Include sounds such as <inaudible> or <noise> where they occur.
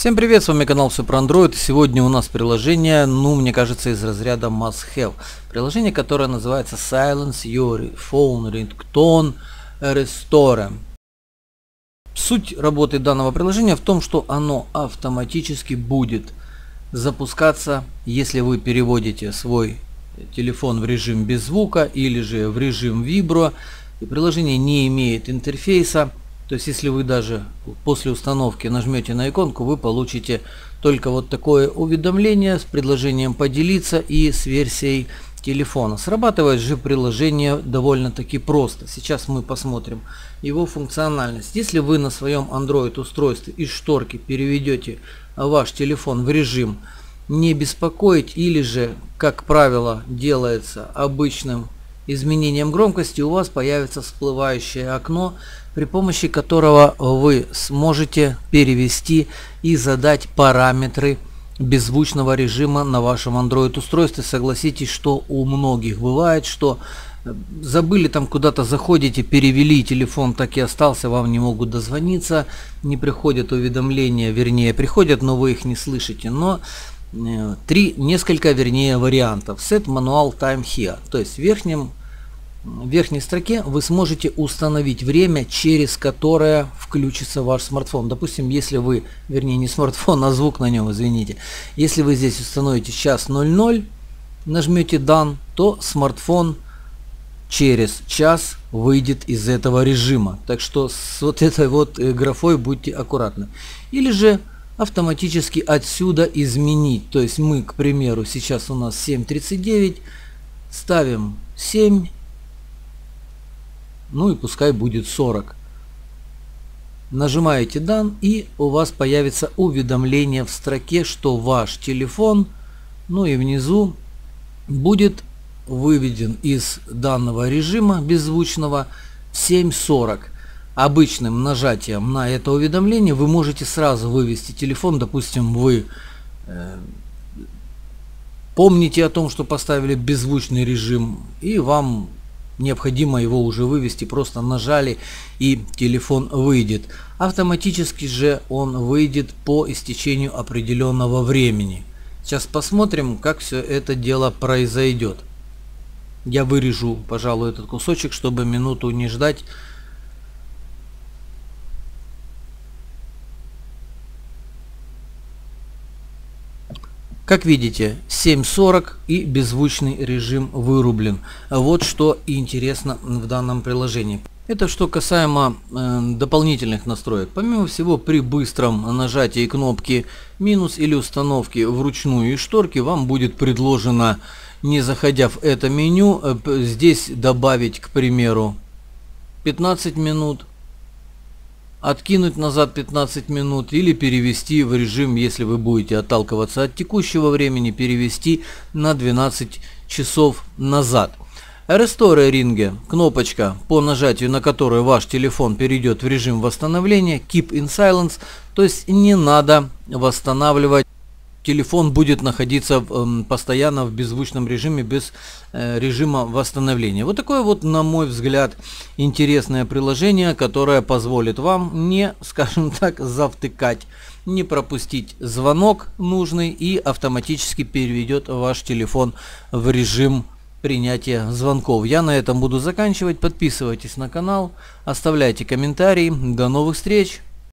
Всем привет, с вами канал Все про Android. Сегодня у нас приложение, ну, мне кажется, из разряда Must Have. Приложение, которое называется Silence Your Phone Ringtone Restore. Суть работы данного приложения в том, что оно автоматически будет запускаться, если вы переводите свой телефон в режим без звука или же в режим вибро. И приложение не имеет интерфейса то есть если вы даже после установки нажмете на иконку, вы получите только вот такое уведомление с предложением поделиться и с версией телефона. Срабатывает же приложение довольно-таки просто. Сейчас мы посмотрим его функциональность. Если вы на своем Android устройстве из шторки переведете ваш телефон в режим не беспокоить или же, как правило, делается обычным изменением громкости, у вас появится всплывающее окно при помощи которого вы сможете перевести и задать параметры беззвучного режима на вашем Android устройстве. Согласитесь, что у многих бывает, что э, забыли там куда-то заходите, перевели телефон, так и остался, вам не могут дозвониться, не приходят уведомления, вернее приходят, но вы их не слышите. Но три, несколько, вернее, вариантов. Set Manual Time Here. То есть в верхнем в верхней строке вы сможете установить время, через которое включится ваш смартфон. Допустим, если вы, вернее не смартфон, <laughs> а звук на нем, извините. Если вы здесь установите час 00, нажмете Done, то смартфон через час выйдет из этого режима. Так что с вот этой вот э, графой будьте аккуратны. Или же автоматически отсюда изменить. То есть мы, к примеру, сейчас у нас 7.39, ставим 7 ну и пускай будет 40. Нажимаете Done и у вас появится уведомление в строке, что ваш телефон, ну и внизу будет выведен из данного режима беззвучного в 7.40. Обычным нажатием на это уведомление вы можете сразу вывести телефон, допустим, вы э, помните о том, что поставили беззвучный режим и вам необходимо его уже вывести, просто нажали и телефон выйдет. Автоматически же он выйдет по истечению определенного времени. Сейчас посмотрим, как все это дело произойдет. Я вырежу, пожалуй, этот кусочек, чтобы минуту не ждать. Как видите, 7.40 и беззвучный режим вырублен. Вот что интересно в данном приложении. Это что касаемо э, дополнительных настроек. Помимо всего, при быстром нажатии кнопки минус или установке вручную из шторки вам будет предложено, не заходя в это меню, э, здесь добавить, к примеру, 15 минут, откинуть назад 15 минут или перевести в режим, если вы будете отталкиваться от текущего времени, перевести на 12 часов назад. Restore ринге, кнопочка, по нажатию на которую ваш телефон перейдет в режим восстановления, Keep in Silence, то есть не надо восстанавливать телефон будет находиться э, постоянно в беззвучном режиме, без э, режима восстановления. Вот такое вот, на мой взгляд, интересное приложение, которое позволит вам не, <laughs> скажем так, завтыкать, не пропустить звонок нужный и автоматически переведет ваш телефон в режим принятия звонков. Я на этом буду заканчивать. Подписывайтесь на канал, оставляйте комментарии. До новых встреч!